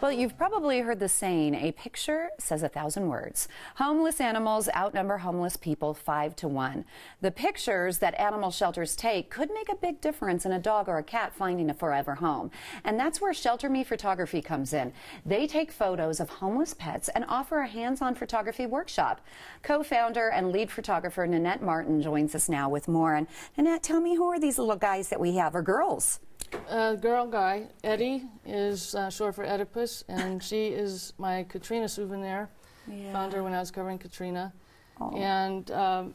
Well, you've probably heard the saying, a picture says a thousand words. Homeless animals outnumber homeless people five to one. The pictures that animal shelters take could make a big difference in a dog or a cat finding a forever home. And that's where Shelter Me Photography comes in. They take photos of homeless pets and offer a hands-on photography workshop. Co-founder and lead photographer Nanette Martin joins us now with more. And Nanette, tell me, who are these little guys that we have, or girls? Uh, girl guy, Eddie, is uh, short for Oedipus, and she is my Katrina souvenir. Yeah. Found her when I was covering Katrina. Oh. And um,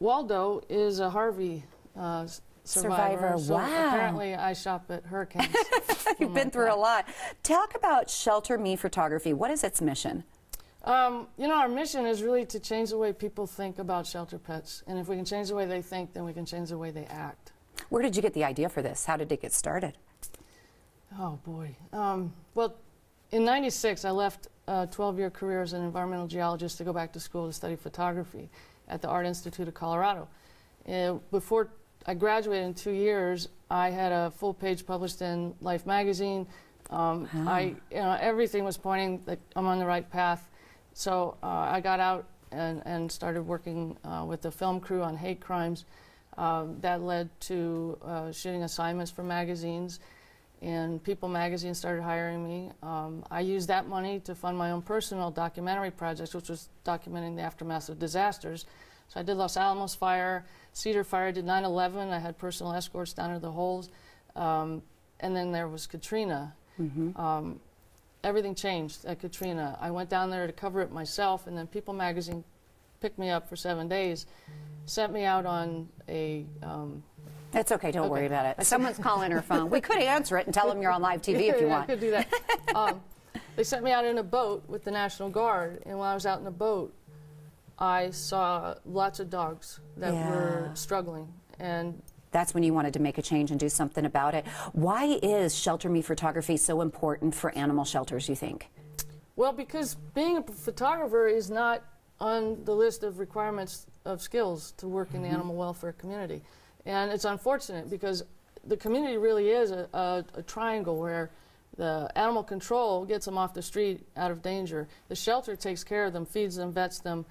Waldo is a Harvey uh, survivor. survivor. So wow. apparently I shop at Hurricanes. You've been through a lot. Talk about Shelter Me Photography. What is its mission? Um, you know, our mission is really to change the way people think about shelter pets. And if we can change the way they think, then we can change the way they act. Where did you get the idea for this? How did it get started? Oh, boy. Um, well, in 96, I left a 12-year career as an environmental geologist to go back to school to study photography at the Art Institute of Colorado. Uh, before I graduated in two years, I had a full page published in Life magazine. Um, wow. I, you know, everything was pointing that I'm on the right path. So uh, I got out and, and started working uh, with the film crew on hate crimes. Um, that led to uh, shooting assignments for magazines, and People Magazine started hiring me. Um, I used that money to fund my own personal documentary projects, which was documenting the aftermath of disasters. So I did Los Alamos fire, Cedar fire, I did 9/11. I had personal escorts down to the holes, um, and then there was Katrina. Mm -hmm. everything changed at Katrina. I went down there to cover it myself, and then People Magazine picked me up for seven days sent me out on a. Um, it's okay. Don't okay. worry about it. Someone's calling her phone. We could answer it and tell them you're on live TV if you yeah, want. I could do that. Um, they sent me out in a boat with the National Guard, and while I was out in the boat, I saw lots of dogs that yeah. were struggling, and that's when you wanted to make a change and do something about it. Why is Shelter Me photography so important for animal shelters, you think? Well, because being a photographer is not on the list of requirements of skills to work mm -hmm. in the mm-hmm. animal welfare community. And it's unfortunate because the community really is a, a, a, triangle where the animal control gets them off the street out of danger. The shelter takes care of them, feeds them, vets them.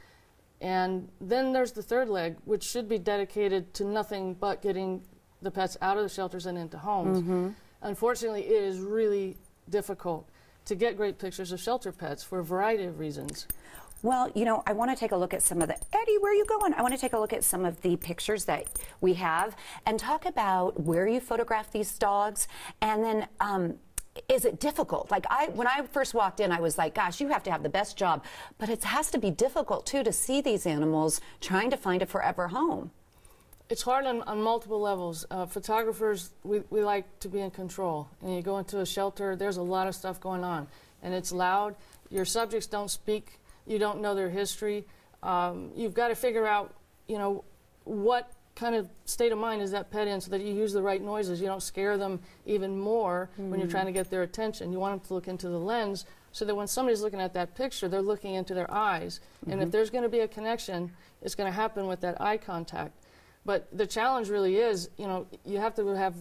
And then there's the third leg, which should be dedicated to nothing but getting the pets out of the shelters and into homes. Mm -hmm. Unfortunately, it is really difficult to get great pictures of shelter pets for a variety of reasons. Well, you know, I want to take a look at some of the, Eddie, where are you going? I want to take a look at some of the pictures that we have and talk about where you photographed these dogs and then, um, is it difficult? Like I, when I first walked in, I was like, gosh, you have to have the best job. But it has to be difficult too to see these animals trying to find a forever home. It's hard on, on multiple levels. Uh, photographers, we, we like to be in control. And you go into a shelter, there's a lot of stuff going on. And it's loud. Your subjects don't speak you don't know their history. Um, you've got to figure out, you know, what kind of state of mind is that pet in so that you use the right noises. You don't scare them even more mm. when you're trying to get their attention. You want them to look into the lens so that when somebody's looking at that picture, they're looking into their eyes. Mm -hmm. And if mm-hmm. there's going to be a connection, it's going to happen with that eye contact. But the challenge really is, you know, you have to have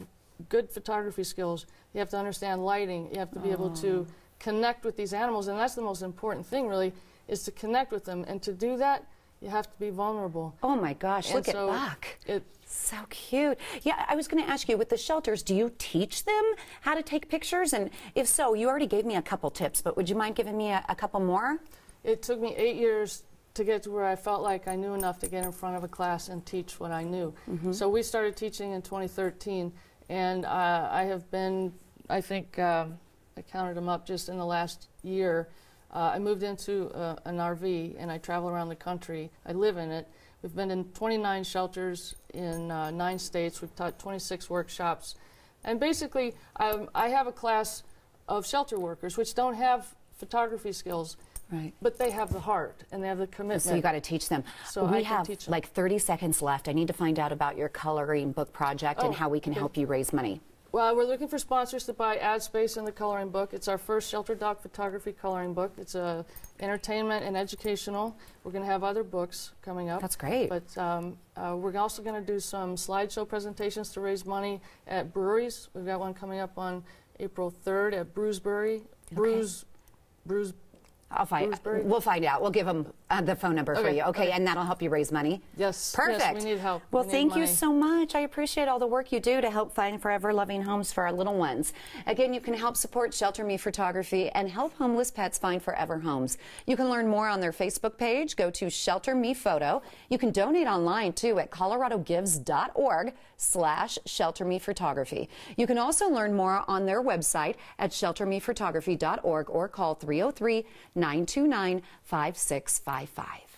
good photography skills. You have to understand lighting. You have to be oh. able to oh. connect with these animals. And that's the most important thing, really, is to connect with them. And to do that, you have to be vulnerable. Oh my gosh, and look so at Buck. It's so cute. Yeah, I was going to ask you with the shelters, do you teach them how to take pictures? And if so, you already gave me a couple tips, but would you mind giving me a, a couple more? It took me eight years to get to where I felt like I knew enough to get in front of a class and teach what I knew. Mm -hmm. So we started teaching in 2013, and uh, I have been, I think, um, I counted them up just in the last year. Uh, I moved into uh, an RV and I travel around the country. I live in it. We've been in 29 shelters in uh, nine states. We've taught 26 workshops. And basically, um, I have a class of shelter workers which don't have photography skills. Right. But they have the heart and they have the commitment. So you got to teach them. So we have like 30 seconds left. I need to find out about your coloring book project oh, and how we can okay. help you raise money. Well, we're looking for sponsors to buy ad space in the coloring book. It's our first shelter dog photography coloring book. It's a entertainment and educational. We're going to have other books coming up. That's great. But um, uh, we're also going to do some slideshow presentations to raise money at breweries. We've got one coming up on April 3rd at Brewsbury Bruce, Bruce I'll find. We'll find out. We'll give them uh, the phone number for you. Okay, okay. and that'll help you raise money. Yes, yes, Perfect. we need help. Well, We thank you so much. I appreciate all the work you do to help find forever loving homes for our little ones. Again, you can help support Shelter Me Photography and help homeless pets find forever homes. You can learn more on their Facebook page. Go to Shelter Me Photo. You can donate online too at coloradogives.org slash shelter me photography. You can also learn more on their website at sheltermephotography.org or call 303 929 5655.